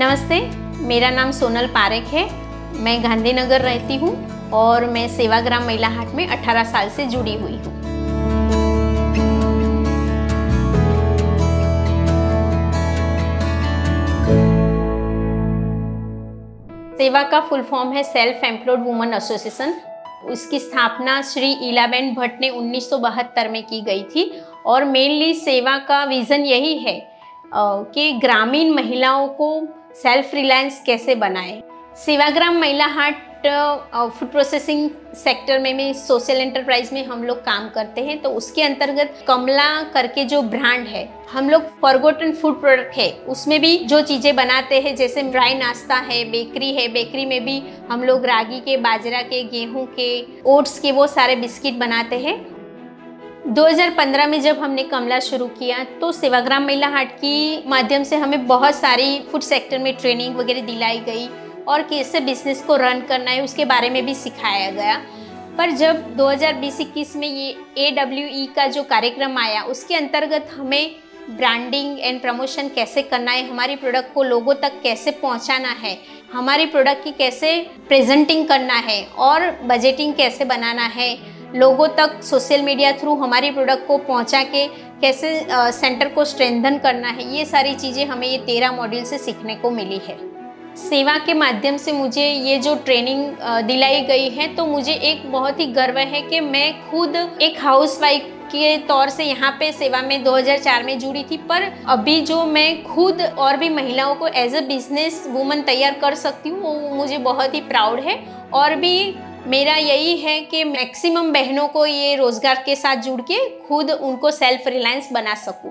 नमस्ते, मेरा नाम सोनल पारेख है। मैं गांधीनगर रहती हूँ और मैं सेवाग्राम महिला हाट में 18 साल से जुड़ी हुई हूँ। सेवा का फुल फॉर्म है सेल्फ एम्प्लॉयड वुमेन एसोसिएशन। उसकी स्थापना श्री इलाबेन भट्ट ने उन्नीस सौ बहत्तर में की गई थी और मेनली सेवा का विज़न यही है कि ग्रामीण महिलाओं को सेल्फ रिलायंस कैसे बनाए? सेवाग्राम महिला हाट फ़ूड प्रोसेसिंग सेक्टर में भी सोशल एंटरप्राइज में हम लोग काम करते हैं तो उसके अंतर्गत कमला करके जो ब्रांड है, हम लोग फॉरगोटन फ़ूड प्रोडक्ट है, उसमें भी जो चीज़ें बनाते हैं, जैसे ड्राई नाश्ता है, बेकरी है, बेकरी में भी हम लोग रागी के, बाजरा के, गेहूँ के, ओट्स के वो सारे बिस्किट बनाते हैं 2015 में जब हमने कमला शुरू किया तो सेवाग्राम महिला हाट की माध्यम से हमें बहुत सारी फ़ूड सेक्टर में ट्रेनिंग वगैरह दिलाई गई और कैसे बिज़नेस को रन करना है, उसके बारे में भी सिखाया गया। पर जब 2020-21 में ये AWE का जो कार्यक्रम आया, उसके अंतर्गत हमें ब्रांडिंग एंड प्रमोशन कैसे करना है, हमारी प्रोडक्ट को लोगों तक कैसे पहुंचाना है, हमारी प्रोडक्ट की कैसे प्रेजेंटिंग करना है और बजटिंग कैसे बनाना है लोगों तक सोशल मीडिया थ्रू हमारे प्रोडक्ट को पहुँचा के कैसे सेंटर को स्ट्रेंथन करना है, ये सारी चीज़ें हमें ये तेरह मॉड्यूल से सीखने को मिली है। सेवा के माध्यम से मुझे ये जो ट्रेनिंग दिलाई गई है तो मुझे एक बहुत ही गर्व है कि मैं खुद एक हाउसवाइफ के तौर से यहाँ पे सेवा में 2004 में जुड़ी थी, पर अभी जो मैं खुद और भी महिलाओं को एज अ बिज़नेस वुमन तैयार कर सकती हूँ, वो मुझे बहुत ही प्राउड है और भी मेरा यही है कि मैक्सिमम बहनों को ये रोज़गार के साथ जुड़ के खुद उनको सेल्फ रिलायंस बना सकूँ।